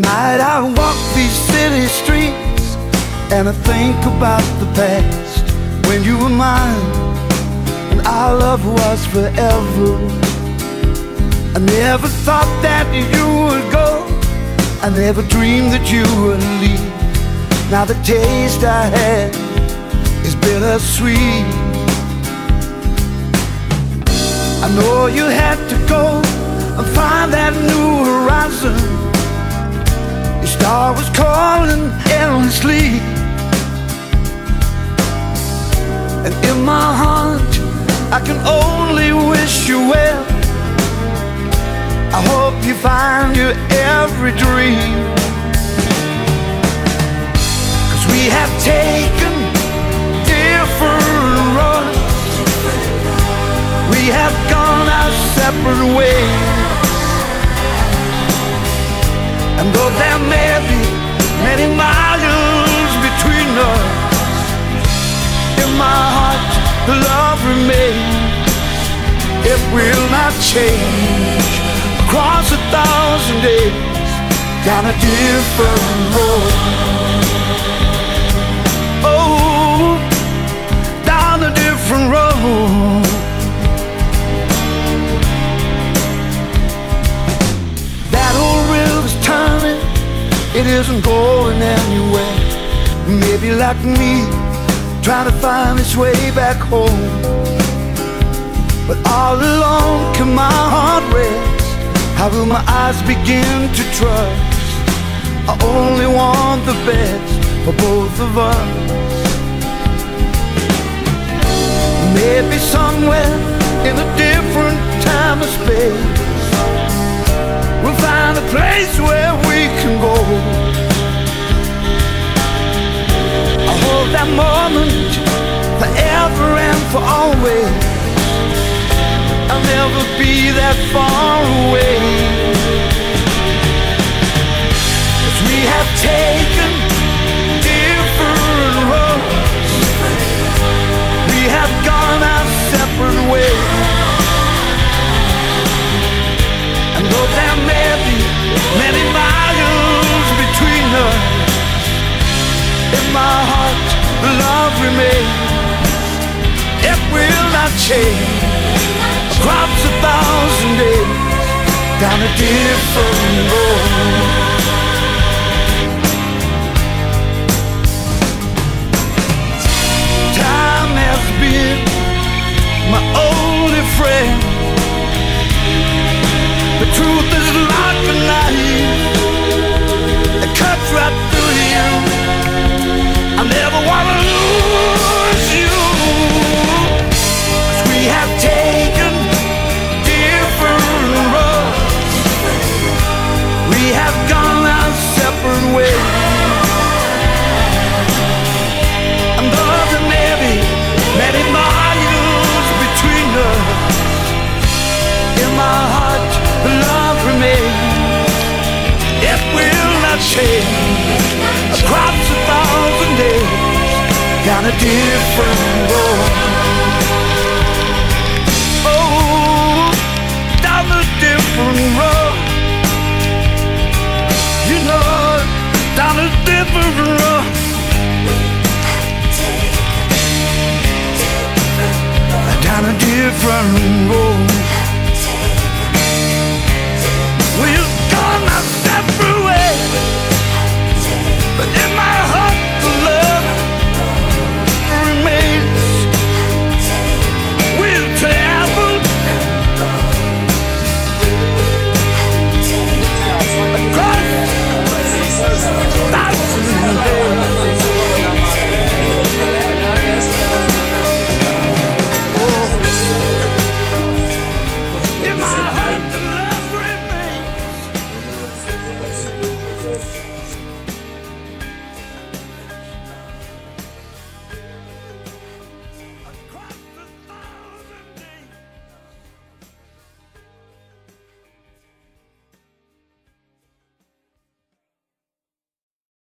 night I walk these city streets and I think about the past when you were mine and our love was forever. I never thought that you would go. I never dreamed that you would leave. Now the taste I had is bittersweet. I know you had to go star was calling endlessly. And in my heart I can only wish you well. I hope you find your every dream. Cause we have taken different roads. We have gone our separate ways and though there may be many miles between us In my heart the love remains. It will not change. Across a thousand days Down a different road isn't going anywhere. Maybe like me, trying to find its way back home. But all alone, can my heart rest? How will my eyes begin to trust? I only want the best for both of us. Maybe somewhere in a different time and space We'll find a place where never be that far away. Cause we have taken different roads We have gone our separate ways. And Though there may be many miles between us In my heart love remains. It will not change Down a different road Down a different road. Oh, down a different road. You know, down a different road. Down a different